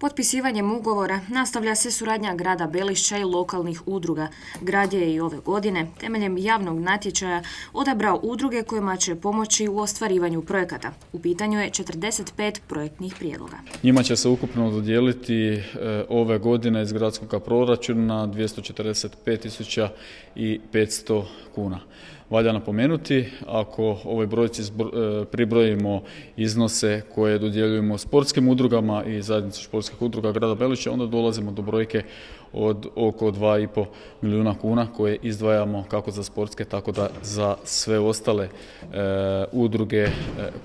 Potpisivanjem ugovora nastavlja se suradnja grada Belišća i lokalnih udruga. Grad je i ove godine temeljem javnog natječaja odabrao udruge kojima će pomoći u ostvarivanju projekata. U pitanju je 45 projektnih prijedloga. Njima će se ukupno dodijeliti e, ove godine iz gradskog proračuna 245.500 kuna. Valja napomenuti, ako ovoj brojci e, pribrojimo iznose koje dodjeljujemo sportskim udrugama i zajednici športskih udruga grada Belića, onda dolazimo do brojke od oko 2,5 milijuna kuna koje izdvajamo kako za sportske, tako da za sve ostale e, udruge e,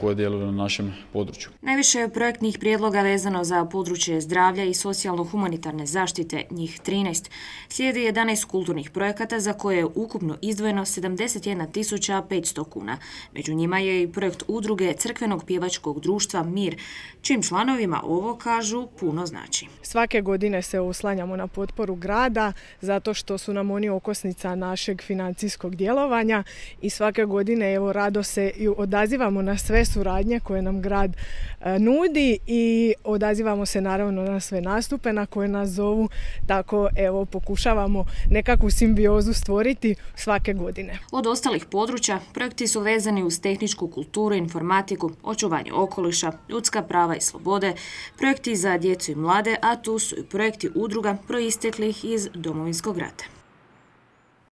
koje djeluju na našem području. Najviše je projektnih prijedloga vezano za područje zdravlja i socijalno-humanitarne zaštite, njih 13. Slijedi 11 kulturnih projekata za koje je ukupno izdvojeno 71.500 kuna. Među njima je i projekt udruge Crkvenog pjevačkog društva Mir, čim članovima ovo kažu puno znači. Svake godine se uslanjamo na potporu grada zato što su nam oni okosnica našeg financijskog djelovanja i svake godine evo rado se i odazivamo na sve suradnje koje nam grad e, nudi i odazivamo se naravno na sve nastupe na koje nas zovu tako evo pokušavamo nekakvu simbiozu stvoriti svake godine. Od ostalih područja projekti su vezani uz tehničku kulturu, informatiku, očuvanje okoliša, ljudska prava i slobode, projekti za djecu i mlade, a tu su i projekti udruga proiste isteklih iz Domovinskog rata.